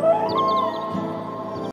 Woo!